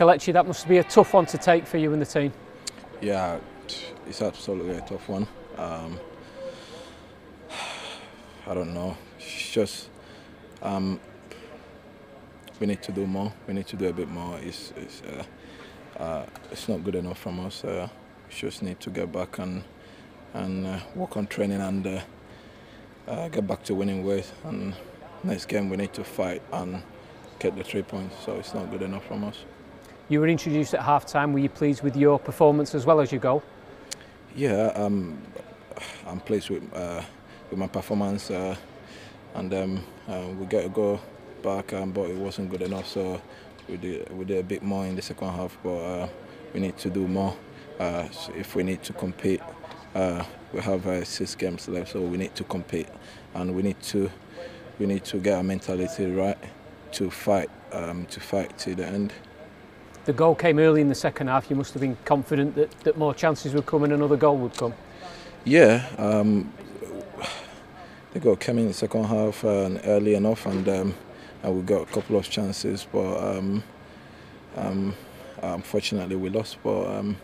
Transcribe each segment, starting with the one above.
That must be a tough one to take for you and the team. Yeah, it's absolutely a tough one. Um, I don't know. It's just um, we need to do more. We need to do a bit more. It's it's, uh, uh, it's not good enough from us. Uh, we just need to get back and and uh, work on training and uh, uh, get back to winning ways. And next game we need to fight and get the three points. So it's not good enough from us. You were introduced at half time. Were you pleased with your performance as well as your goal? Yeah, um, I'm pleased with uh, with my performance, uh, and um, uh, we got to go back, um, but it wasn't good enough. So we did we did a bit more in the second half, but uh, we need to do more uh, so if we need to compete. Uh, we have uh, six games left, so we need to compete, and we need to we need to get our mentality right to fight um, to fight to the end. The goal came early in the second half. You must have been confident that, that more chances would come and another goal would come. Yeah, um, the goal came in the second half uh, early enough, and, um, and we got a couple of chances, but um, um, unfortunately we lost. But um,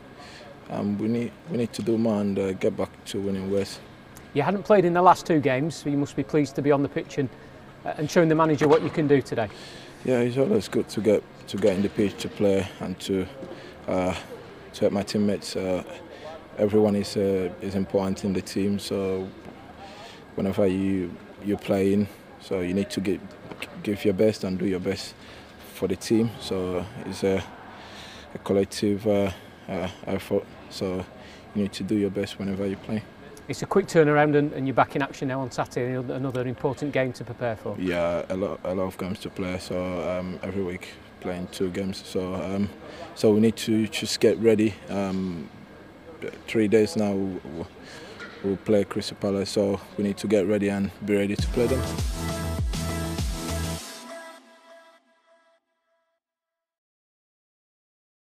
um, we need we need to do more and uh, get back to winning ways. You hadn't played in the last two games, so you must be pleased to be on the pitch and, and showing the manager what you can do today. Yeah, it's always good to get to get in the pitch to play and to uh, to help my teammates. Uh, everyone is uh, is important in the team, so whenever you you're playing, so you need to give give your best and do your best for the team. So it's a, a collective uh, uh, effort. So you need to do your best whenever you play. it's a quick turnaround and, and you're back in action now on Saturday, another important game to prepare for. Yeah, a lot, a lot of games to play, so um, every week playing two games, so um, so we need to just get ready. Um, three days now, we'll, we'll play Crystal Palace, so we need to get ready and be ready to play them.